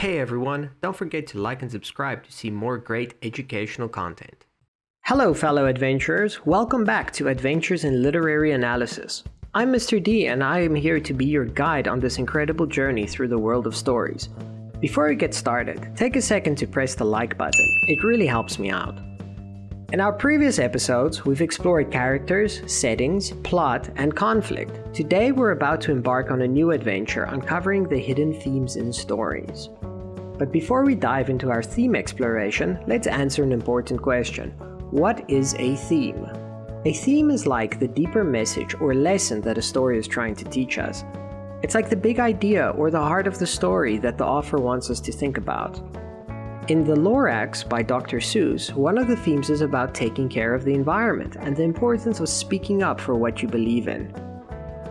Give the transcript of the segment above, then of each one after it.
Hey everyone, don't forget to like and subscribe to see more great educational content. Hello, fellow adventurers. Welcome back to Adventures in Literary Analysis. I'm Mr. D, and I am here to be your guide on this incredible journey through the world of stories. Before we get started, take a second to press the like button. It really helps me out. In our previous episodes, we've explored characters, settings, plot, and conflict. Today, we're about to embark on a new adventure uncovering the hidden themes in stories. But before we dive into our theme exploration, let's answer an important question What is a theme? A theme is like the deeper message or lesson that a story is trying to teach us. It's like the big idea or the heart of the story that the author wants us to think about. In The Lorax by Dr. Seuss, one of the themes is about taking care of the environment and the importance of speaking up for what you believe in.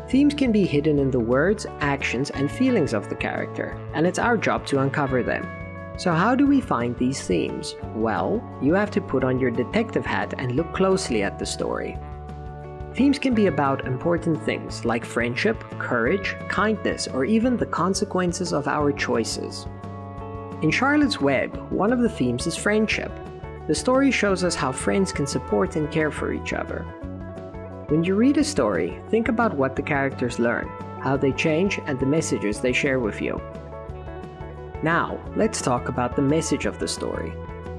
Themes can be hidden in the words, actions, and feelings of the character, and it's our job to uncover them. So, how do we find these themes? Well, you have to put on your detective hat and look closely at the story. Themes can be about important things like friendship, courage, kindness, or even the consequences of our choices. In Charlotte's Web, one of the themes is friendship. The story shows us how friends can support and care for each other. When you read a story, think about what the characters learn, how they change, and the messages they share with you. Now, let's talk about the message of the story.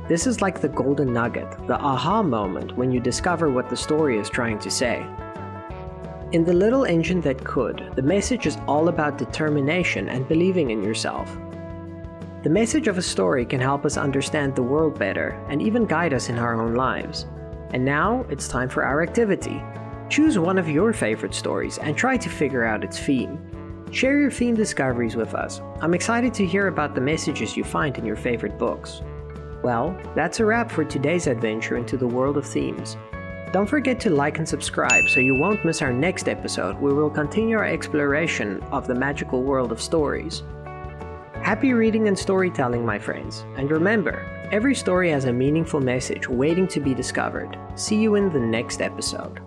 This is like the golden nugget, the aha moment when you discover what the story is trying to say. In The Little Engine That Could, the message is all about determination and believing in yourself. The message of a story can help us understand the world better and even guide us in our own lives. And now it's time for our activity. Choose one of your favorite stories and try to figure out its theme. Share your theme discoveries with us. I'm excited to hear about the messages you find in your favorite books. Well, that's a wrap for today's adventure into the world of themes. Don't forget to like and subscribe so you won't miss our next episode where we'll continue our exploration of the magical world of stories. Happy reading and storytelling, my friends. And remember, every story has a meaningful message waiting to be discovered. See you in the next episode.